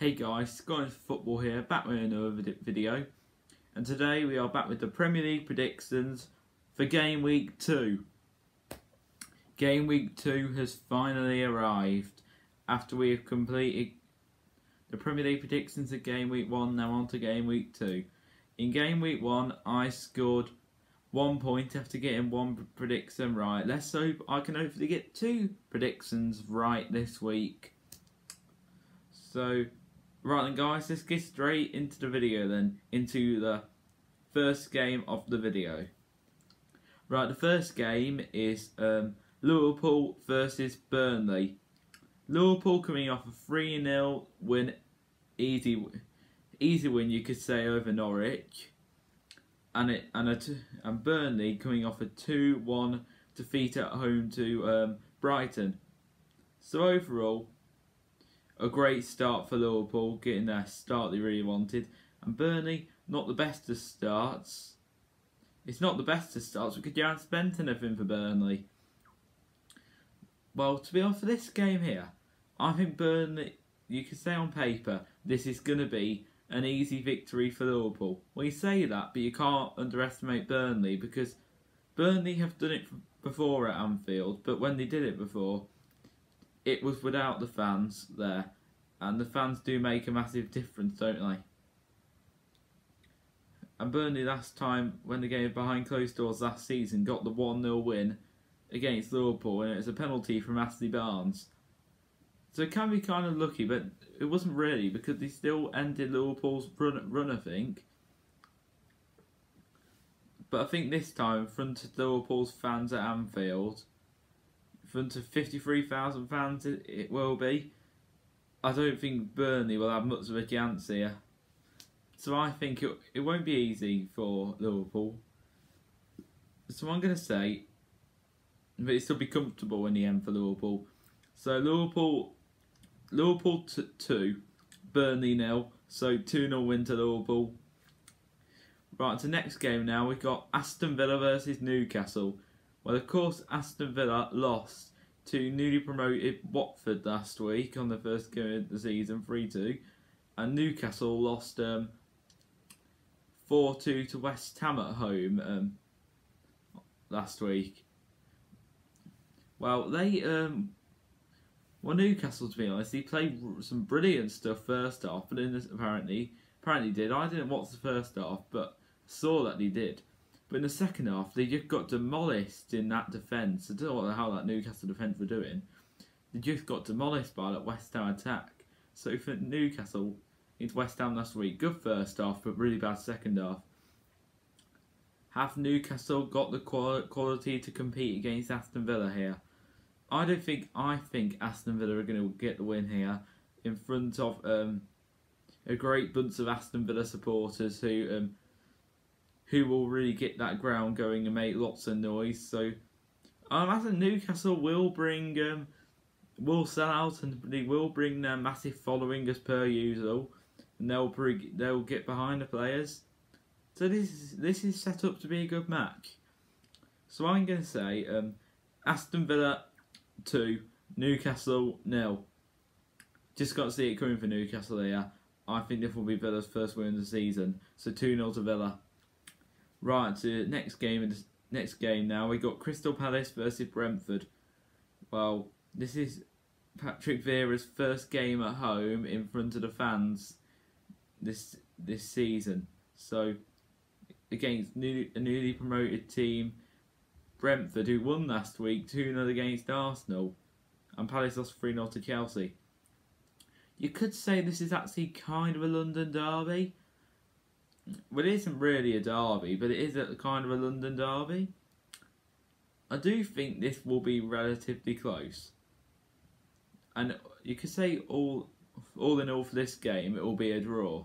Hey guys, Scott Holmes Football here, back with another video. And today we are back with the Premier League predictions for Game Week 2. Game Week 2 has finally arrived after we have completed the Premier League predictions of Game Week 1, now on to Game Week 2. In Game Week 1, I scored one point after getting one prediction right. Let's hope I can hopefully get two predictions right this week. So, right then guys, let's get straight into the video then, into the first game of the video. Right, the first game is um, Liverpool versus Burnley. Liverpool coming off a 3-0 win, easy, easy win you could say over Norwich and it and a and Burnley coming off a two one defeat at home to um, Brighton. So overall, a great start for Liverpool, getting their start they really wanted, and Burnley not the best of starts. It's not the best of starts because you haven't spent anything for Burnley. Well, to be honest, for this game here, I think Burnley. You could say on paper this is going to be an easy victory for Liverpool. Well, you say that, but you can't underestimate Burnley because Burnley have done it before at Anfield, but when they did it before, it was without the fans there, and the fans do make a massive difference, don't they? And Burnley last time, when they gave behind closed doors last season, got the 1 0 win against Liverpool, and it was a penalty from Ashley Barnes. So it can be kind of lucky, but it wasn't really because they still ended Liverpool's run, run I think. But I think this time, in front of Liverpool's fans at Anfield, front of 53,000 fans, it, will be. I don't think Burnley will have much of a chance here. So I think it, it won't be easy for Liverpool. So I'm going to say, but it still be comfortable in the end for Liverpool. So Liverpool Liverpool t- 2, Burnley nil. So 2 0 win to Liverpool. Right, to next game now. We've got Aston Villa versus Newcastle. Well, of course, Aston Villa lost to newly promoted Watford last week on the first game of the season, 3 2. And Newcastle lost um, 4 2 to West Ham at home um, last week. Well, they um, well, Newcastle, to be honest, he played some brilliant stuff first half, this, apparently, apparently did. I didn't watch the first half, but saw that he did. But in the second half, they just got demolished in that defence. I don't know hell that Newcastle defence were doing. They just got demolished by that West Ham attack. So for Newcastle, it's West Ham last week. Good first half, but really bad second half. Have Newcastle got the quality to compete against Aston Villa here? I don't think I think Aston Villa are going to get the win here in front of um, a great bunch of Aston Villa supporters who um, who will really get that ground going and make lots of noise. So I imagine Newcastle will bring um, will sell out and they will bring their massive following as per usual, and they'll bring, they'll get behind the players. So this is, this is set up to be a good match. So I'm going to say um, Aston Villa 2, Newcastle nil. Just got to see it coming for Newcastle here. I think this will be Villa's first win of the season. So 2 0 to Villa. Right, to next game. Next game now, we got Crystal Palace versus Brentford. Well, this is Patrick Vieira's first game at home in front of the fans this this season. So against new, a newly promoted team Brentford, who won last week 2 0 against Arsenal, and Palace lost 3 0 to Chelsea. You could say this is actually kind of a London derby. Well, it isn't really a derby, but it is a kind of a London derby. I do think this will be relatively close. And you could say all all in all for this game it will be a draw.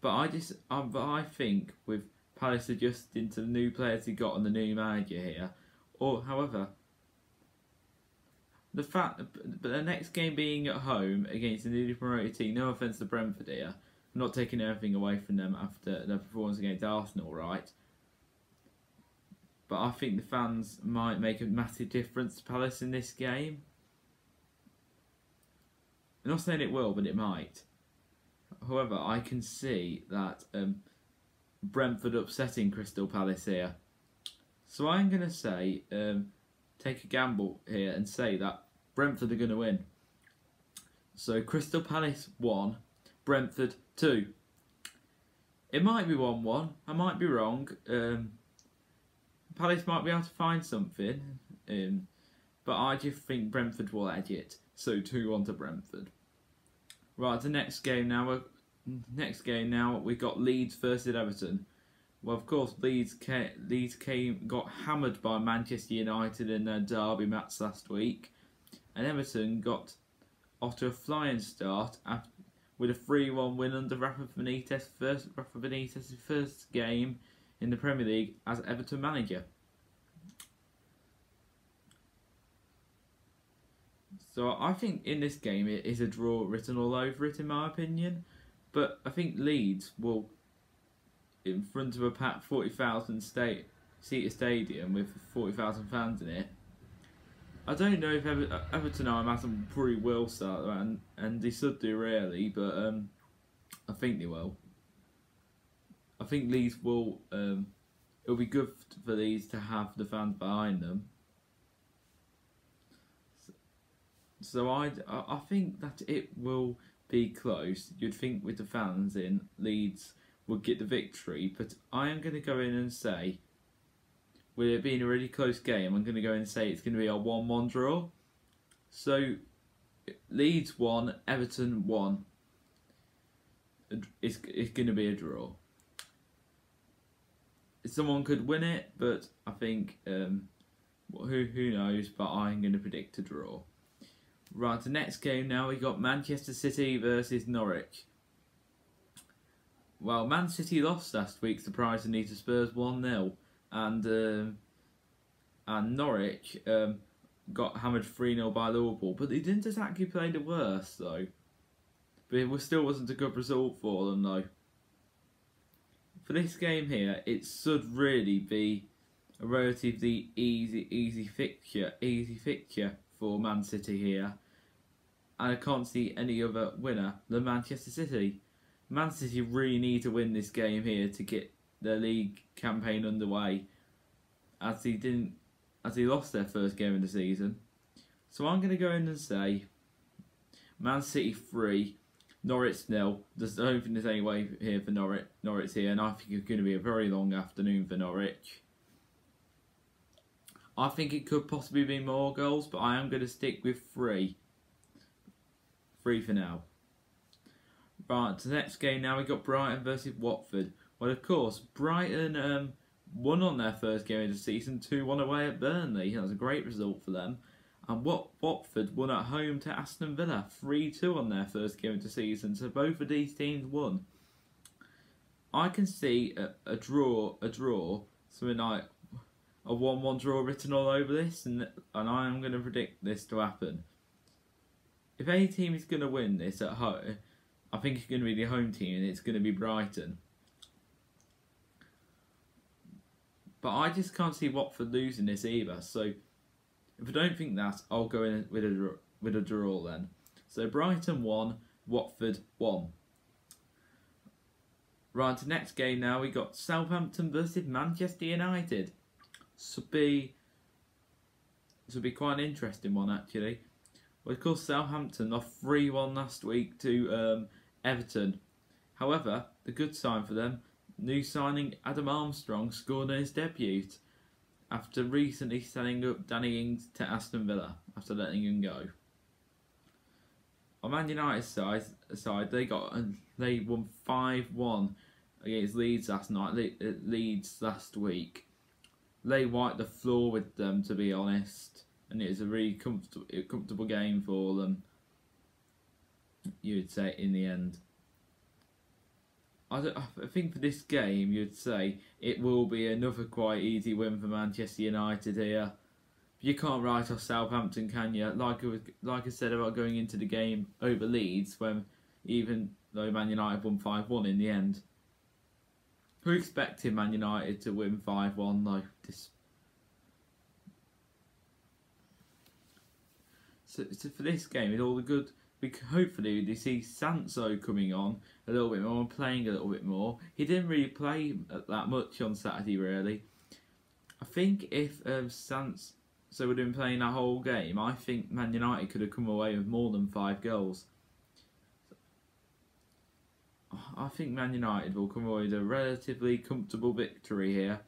But I just I, but I think with Palace adjusting to the new players he got and the new manager here. Or, however, the fact, but the next game being at home against a newly promoted team. No offense to Brentford here, I'm not taking anything away from them after their performance against Arsenal, right? But I think the fans might make a massive difference to Palace in this game. I'm not saying it will, but it might. However, I can see that um, Brentford upsetting Crystal Palace here. So I'm going to say, um, take a gamble here and say that Brentford are going to win. So Crystal Palace 1, Brentford 2. It might be 1 1, I might be wrong. Um, Palace might be able to find something, um, but I just think Brentford will edge it. So 2 1 to Brentford. Right, the next game now. Next game now, we got Leeds versus Everton. Well, of course, Leeds came, Leeds came got hammered by Manchester United in their derby match last week, and Everton got off to a flying start after, with a 3-1 win under Rafa Benitez first Rafa Benitez's first game in the Premier League as Everton manager. So I think in this game it is a draw written all over it, in my opinion. But I think Leeds will, in front of a packed 40,000 state seater stadium with 40,000 fans in it. I don't know if Ever- Everton, I imagine, probably will start, and, and they should do really, but um, I think they will. I think Leeds will. Um, it'll be good for Leeds to have the fans behind them. So I, I think that it will be close. You'd think with the fans in, Leeds would get the victory, but I am going to go in and say, with it being a really close game, I'm going to go and say it's going to be a 1 1 draw. So Leeds 1, Everton 1. It's, it's going to be a draw. Someone could win it, but I think um, who who knows. But I'm going to predict a draw. Right, the next game now we got Manchester City versus Norwich. Well, Man City lost last week, surprisingly, to Spurs 1 0. And, um, and Norwich um, got hammered 3 0 by Liverpool. But they didn't exactly play the worst, though. But it was, still wasn't a good result for them, though. For this game here, it should really be a relatively easy, easy fixture, easy fixture for Man City here and I can't see any other winner than Manchester City. Man City really need to win this game here to get their league campaign underway, as he didn't, as he lost their first game of the season. So I'm going to go in and say, Man City three, Norwich nil. There's, I don't think there's any way here for Norwich, Norwich here, and I think it's going to be a very long afternoon for Norwich. I think it could possibly be more goals, but I am going to stick with three. Three for now. Right, to the next game now we got Brighton versus Watford. Well, of course, Brighton um, won on their first game of the season, 2 1 away at Burnley. That was a great result for them. And what Watford won at home to Aston Villa, 3 2 on their first game of the season. So both of these teams won. I can see a, a draw, a draw, something like a 1 1 draw written all over this, and, and I am going to predict this to happen if any team is going to win this at home, I think it's going to be the home team, and it's going to be Brighton. But I just can't see Watford losing this either. So if I don't think that, I'll go in with a with a draw then. So Brighton one, Watford one. Right, to next game now. We got Southampton versus Manchester United. Will be this be quite an interesting one actually. Well, of course, Southampton lost 3 1 last week to um, Everton. However, the good sign for them, new signing Adam Armstrong scored in his debut after recently selling up Danny Ings to Aston Villa after letting him go. On Man United's side, side they got they won 5 1 against Leeds last night, uh, Leeds last week. They wiped the floor with them, to be honest and it was a really comfortable, comfortable game for them. You would say in the end. I, I think for this game, you'd say it will be another quite easy win for Manchester United here. You can't write off Southampton, can you? Like I, was, like I said about going into the game over Leeds, when even though Man United won 5 1 in the end. Who expected Man United to win 5 1 though? This So, so for this game, with all the good we hopefully we see Sancho coming on a little bit more, playing a little bit more. He didn't really play that much on Saturday, really. I think if um, Sancho would have been playing a whole game, I think Man United could have come away with more than five goals. I think Man United will come away with a relatively comfortable victory here.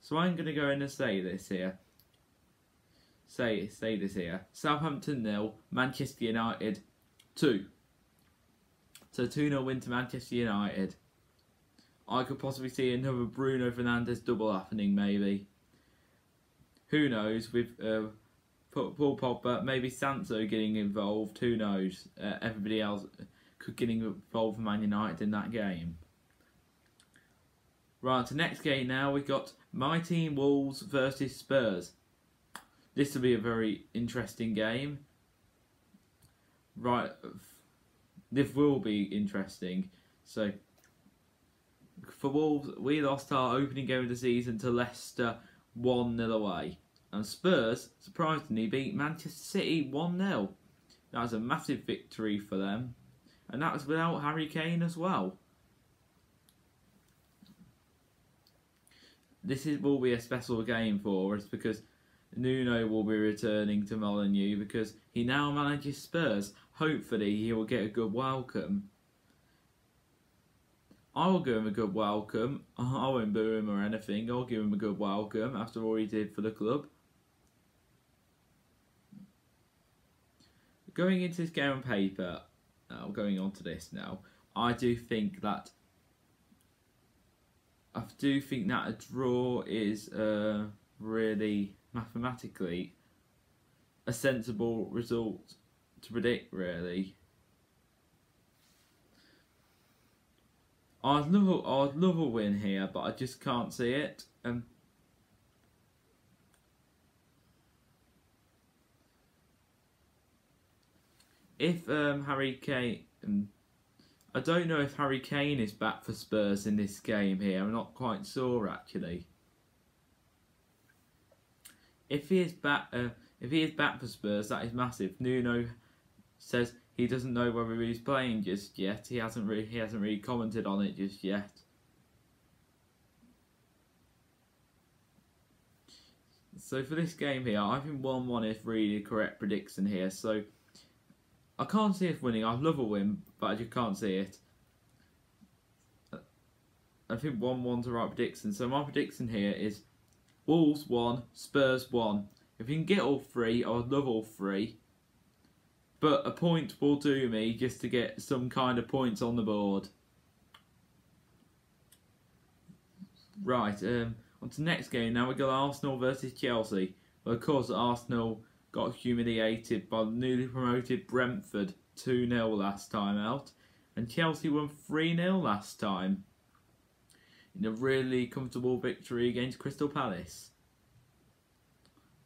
So I'm going to go in and say this here. Say say this here. Southampton nil, Manchester United two. So 2 0 win to Manchester United. I could possibly see another Bruno Fernandes double happening, maybe. Who knows? With uh, Paul Pogba, maybe Sancho getting involved. Who knows? Uh, everybody else could getting involved for Man United in that game. Right, to next game now. We've got my team Wolves versus Spurs. This will be a very interesting game. Right, this will be interesting. So, for Wolves, we lost our opening game of the season to Leicester 1 0 away. And Spurs, surprisingly, beat Manchester City 1 0. That was a massive victory for them. And that was without Harry Kane as well. This is, will be a special game for us because Nuno will be returning to Molineux because he now manages Spurs. Hopefully, he will get a good welcome. I will give him a good welcome. I won't boo him or anything. I'll give him a good welcome after all he did for the club. Going into this game on paper, uh, going on to this now, I do think that I do think that a draw is uh, really mathematically a sensible result to predict, really. I'd love, a, I'd love a win here, but I just can't see it. Um, if um, Harry Kane, um, I don't know if Harry Kane is back for Spurs in this game here. I'm not quite sure actually if he is back, uh, if he is back for Spurs, that is massive. Nuno says he doesn't know whether he's playing just yet. He hasn't really, he hasn't really commented on it just yet. So for this game here, I think 1-1 is really the correct prediction here. So I can't see us winning. I'd love a win, but I just can't see it. I think 1-1's the right prediction. So my prediction here is Wolves 1, Spurs 1. If you can get all three, I would love all three. But a point will do me just to get some kind of points on the board. Right, um, on to the next game. Now we got Arsenal versus Chelsea. Well, of course, Arsenal got humiliated by the newly promoted Brentford 2 0 last time out. And Chelsea won 3 0 last time in a really comfortable victory against Crystal Palace.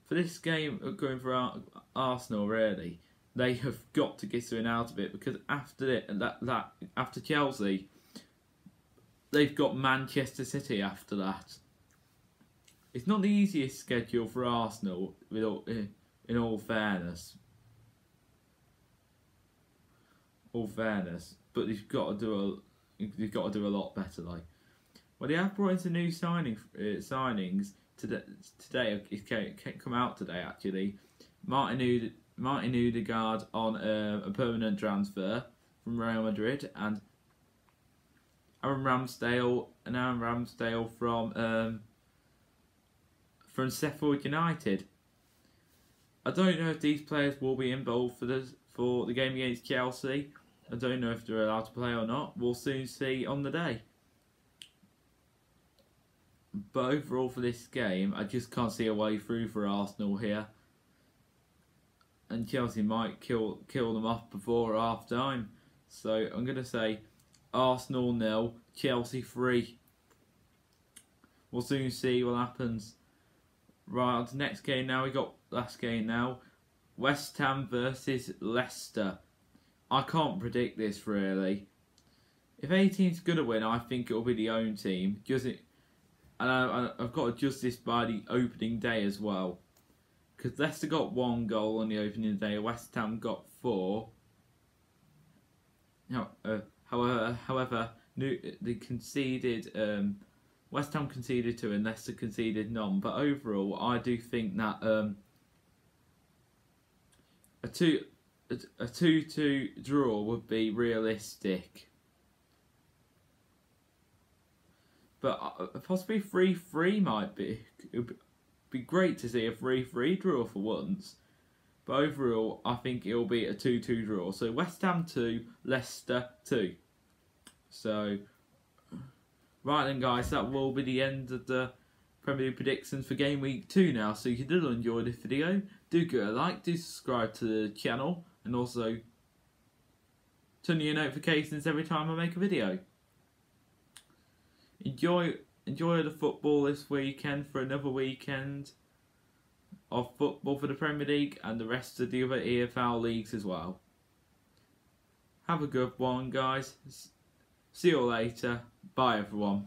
For this game, uh, going for Arsenal, really, they have got to get something out of it because after it, that that after Chelsea, they've got Manchester City after that. It's not the easiest schedule for Arsenal, with all, eh, in all fairness. All fairness, but they've got to do a, they've got to do a lot better. Like well, they have brought in some new signing, uh, signings today. Today, it come out today actually. Martin Martin Odegaard on uh, a permanent transfer from Real Madrid, and Aaron Ramsdale and Aaron Ramsdale from um, from Sheffield United. I don't know if these players will be involved for the for the game against Chelsea. I don't know if they're allowed to play or not. We'll soon see on the day. But overall for this game, I just can't see a way through for Arsenal here. And Chelsea might kill kill them off before half time. So I'm going to say Arsenal nil, Chelsea 3. We'll soon see what happens. Right, on to next game now. We got last game now. West Ham versus Leicester. I can't predict this really. If any team's going to win, I think it'll be the own team. Just and I, have got to adjust this by the opening day as well. Because Leicester got one goal on the opening day, West Ham got four. uh, however, however, they conceded. Um, West Ham conceded two, and Leicester conceded none. But overall, I do think that um, a two a two two draw would be realistic. But uh, possibly three three might be. Be great to see a three three draw for once. But overall, I think it'll be a two two draw. So West Ham two, Leicester two. So right then, guys, that will be the end of the Premier League predictions for game week two now. So if you did enjoy this video, do give it a like, do subscribe to the channel, and also turn on your notifications every time I make a video. Enjoy enjoy the football this weekend for another weekend of football for the Premier League and the rest of the other EFL leagues as well. Have a good one, guys. See you later. Bye, everyone.